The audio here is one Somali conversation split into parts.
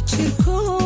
the cool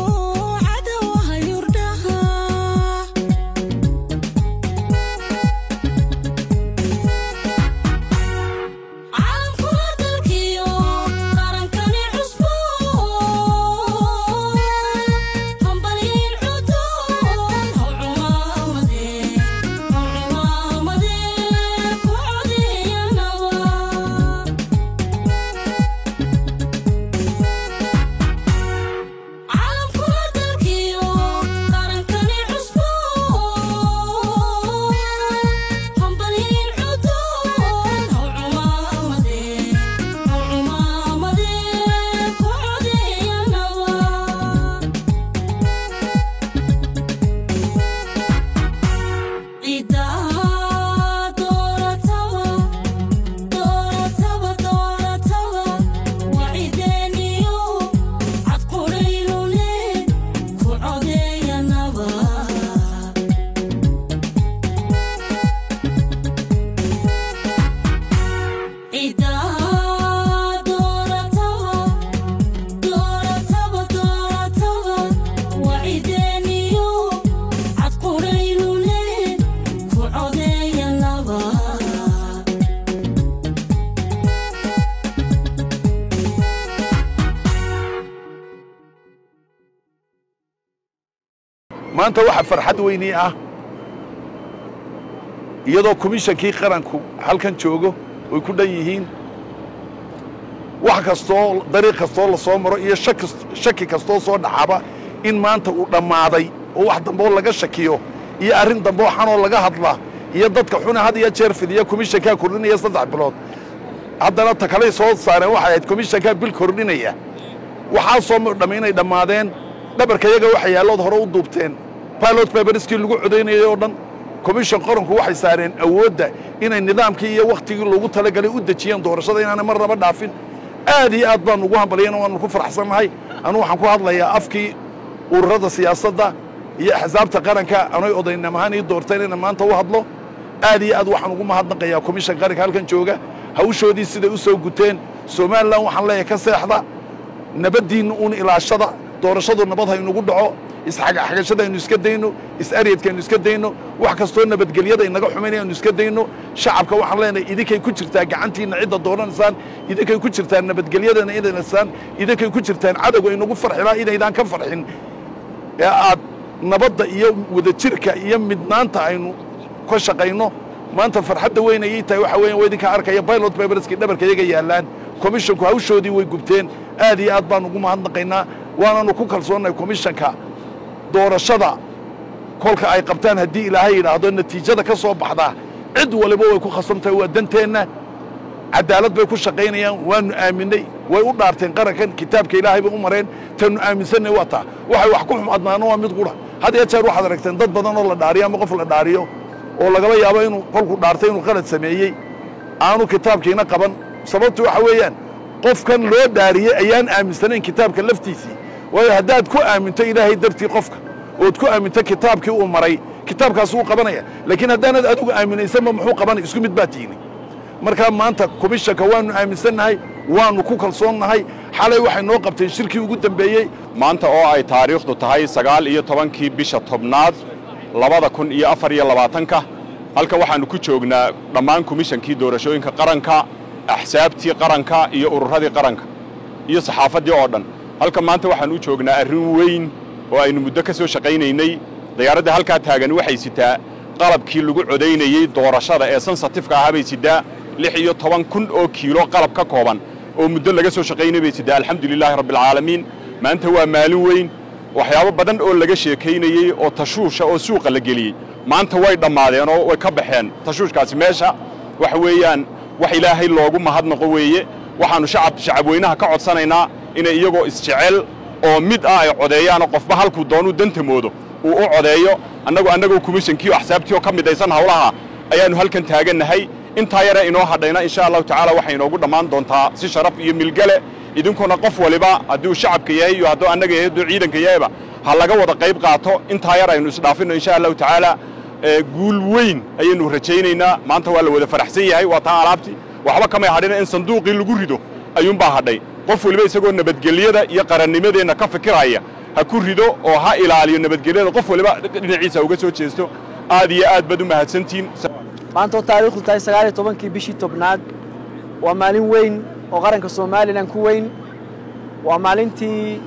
maanta waxa farxad weynii ah. Iyadoo komishankii qaranku halkan joogo ay ku dhan yihiin. Wax kastoo dariiq kastoo la soo maro iyo shaki kastoo soo dhaxaba in maanta uu dhammaaday oo wax dambeoo laga shakiyo iyo arrin dambeoo xanoo laga hadla iyo dadka xuna had iyo jeer fidiya komishankaa kordhinaya saddex bilood. Haddana ta kaley soo saareen waxay ahayd komishankaa bil kordhinaya. Waxaasoo dhammi inay dhammaadeen dhabarka yaga waxa yaallood hore u duubteen. Pilot baybariskii lagu codaynayay oo dhan. Komishan qaranku waxay saareen awoodda inay nidaamkii iyo wakhtigii loogu talagalay u dejiyeen doorashada inaanay mar naba dhaafin. Aad iyo aad baan ugu hambalyayn waanu ku faraxsannahay anugu waxaan ku hadlayaa afkii ururada siyaasadda iyo axsaabta qaranka. Anay odaynam ahaan ii doorteen inaan maanta u hadlo. Aad iyo aad waxaan ugu mahadnaqayaa komishan qaranka halkan jooga. Hawshoodii siday u soo guteen. Somalilan waxaan leeyahay ka seexda. Nabaddiinna uun ilaashada doorashadu nabad haynugu dhaco isxagxagashada aynu iska dayno is-aryadka aynu iska dayno wax kastoo nabadgelyada inaga xumaynaya aynu iska dayno shacabka waxaan leenahay idinkay ku jirtaa gacantiinna cidda dooranaysaan idinkay ku jirtaan nabadgelyadana inaysaan idinkay ku jirtaan cadowga inagu farxilaa inaydaan ka farxin. Ee aad nabadda iyo wadajirka iyo midnaanta aynu ka shaqayno maanta farxadda weyn ayay tahay waxa weya waa idinkaa arkaya pilot baybariskii dhabarka iyaga yaallaan komishonku hawshoodii way gubteen aad iyo aad baan ugu mahadnaqaynaa waananu ku kalsoonnahay komishanka doorashada. Kolka ay qabtaan haddii ilaahay yidhaahdo natiijada ka soo baxdaa cid waliba way ku khasabtahay waa danteenna. Cadaalad bay ku shaqaynayaan waanu aaminay way u dhaarteen qarankan kitaabka ilaahay bay u mareen tanu aaminsannay waa taa waxay wax ku xumadnaano waa mid qura had iyo jeer waxaad aragteen dad badan oo la dhaariyo ama qof la dhaariyo oo lagaba yaabo inuu kolku dhaartay inuu qalad sameeyey. Aanu kitaabkiina qaban. Sababtu waxa weeyaan qofkan loo dhaariyey ayaan aaminsanayn kitaabka laftiisii waayo haddaad ku aaminto ilaahay dartii qofka ood ku aaminto kitaabkii uu maray kitaabkaas wuu qabanaya. Laakiin haddaanad adigu aaminaysanba muxuu qabanay isku mid baa tiini markaa maanta komishanka waannu aaminsannahay waannu ku kalsoonnahay. Xalay waxay noo qabteen shirkii ugu dembeeyey maanta oo ay taariikhdu tahay sagaal iyo tobankii bisha tobnaad labada kun iyo afar iyo labaatanka halkan waxaannu ku joognaa dhammaan komishankii doorashooyinka qaranka axsaabtii qaranka iyo ururadii qaranka iyo saxaafaddii oo dhan halkan maanta waxaan u joognaa arrin weyn oo aynu muddo ka soo shaqaynaynay. Dayaaradda halkaa taagan waxay sitaa qalabkii lagu codaynayey doorashada ee sansatifka ahaa bay sidaa lix iyo toban kun oo kiilo qalab ka kooban oo muddo laga soo shaqaynay bay sidaa. Alxamdulilaahi rabbialcaalamiin maanta waa maalin weyn waxyaabo badan oo laga sheekaynayey oo tashuusha oo suuqa la geliyey maanta way dhammaadeen oo way ka baxeen tashuushkaasi meesha. Waxa weeyaan wax ilaahay loogu mahadnaqo weeye. Waxaannu shacab shacabweynaha ka codsanaynaa inay iyagoo isjecel oo mid ah ay codeeyaanoo qofba halkuu doonuu danta moodo uu u codeeyo annagu annagoo komishankiio axsaabtii oo ka midaysan hawlaha ayaannu halkan taagannahay intaa yare inoo hadhayna insha allahu tacaala waxay inoogu dhammaan doontaa si sharaf iyo milgale. Idinkuna qof waliba hadduu shacabka yahay iyo hadduu annaga yahay hadduu ciidanka yahayba ha laga wada qayb qaato. Intaa yar aynu isdhaafinno insha allahu tacaala guul weyn ayaynu rajaynaynaa. Maanta waa la wada faraxsan yahay waa taa alaabtii. Waxba kamay hadhina in sanduuqii lagu rido ayuunbaa hadhay qof weliba isagoo nabadgelyada iyo qarannimadeenna ka fikiraya ha ku rido oo ha ilaaliyo nabadgelyada. Qof waliba dhinaciisa uga soo jeesto aad iyo aad baad u mahadsantihiin maantoo taariikhdu tahay sagaal iyo tobankii bishii tobnaad waa maalin weyn oo qaranka somalilan ku weyn. Waa maalintii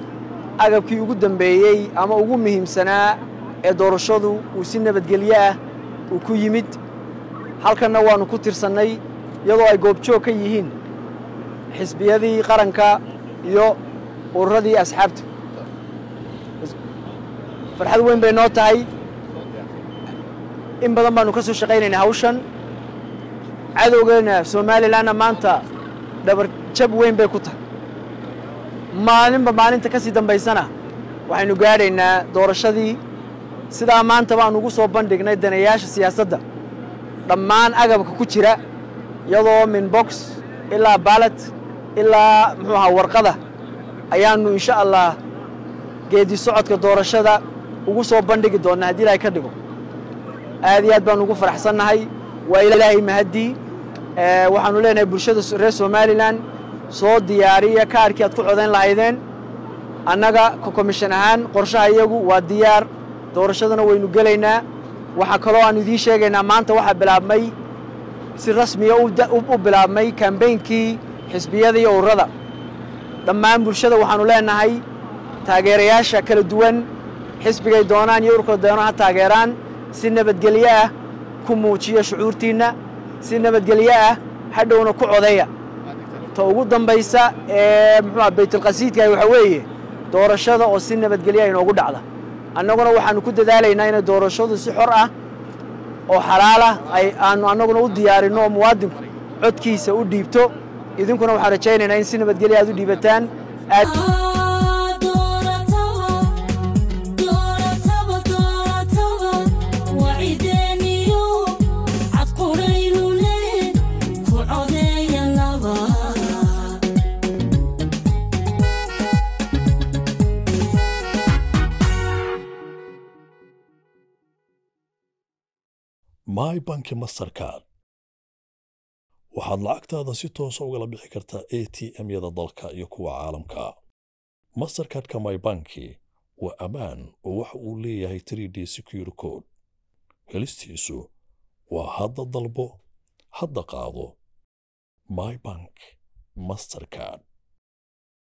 agabkii ugu dambeeyey ama ugu muhiimsanaa ee doorashadu uu si nabadgelyo ah uu ku yimid. Halkanna waannu ku tirsannay iyadoo ay goobjoog ka yihiin xisbiyadii qaranka iyo ururadii asxaabta. Farxad weyn bay noo tahay. In badan baannu ka soo shaqaynaynaa hawshan. Cadowgeena somalilanna maanta dhabar jab weyn bay ku tahay. Maalinba maalinta ka sii dambaysana waxaynu gaadhaynaa doorashadii. Sidaa maanta baan ugu soo bandhignay danayaasha siyaasadda. Dhammaan agabka ku jira iyadoo min box ilaa baalat ilaa muxuu ahaa warqada. Ayaannu insha allah geedi socodka doorashada ugu soo bandhigi doonnaa haddii ilaahay ka dhigo. Aad iyo aad baan ugu faraxsannahay. Waa ilaahay mahaddii waxaannu leenahay bulshada reer somalilan soo diyaariya kaarkii aad ku codayn lahaydeen. Annaga komishan ahaan qorshaha iyagu waa diyaar. Doorashadana waynu gelaynaa. Waxaa kaloo aan idiin sheegaynaa maanta waxaa bilaabmay si rasmiya u bilaabmay kambeynkii xisbiyada iyo ururada. Dhammaan bulshada waxaannu leenahay taageerayaasha kala duwan xisbigay doonaan iyo ururka doonaan ha taageeraan si nabadgelyo ah ku muujiya shucuurtiinna si nabadgelyo ah hadhowna ku codeeya. Ta ugu dambaysa ee muxuuha baytulqasiidka waxa weeye doorashada oo si nabadgelya inoogu dhacda. Annaguna waxaannu ku dadaalaynaa inay doorashadu si xor ah oo xalaal ah ay aanu annaguna u diyaarinno oo muwaadinku codkiisa u dhiibto idinkuna waxaan rajaynaynaa in si nabadgelya aad u dhiibataan aad my banki mastercard waxaad lacagtaada si toosa ugala bixi kartaa a t m-yada dalka iyo kuwa caalamka. Mastercardka my banki waa ammaan oo waxa uu leeyahay three d secure code. Helistiisu waa hadda dalbo hadda qaado. My bank mastercard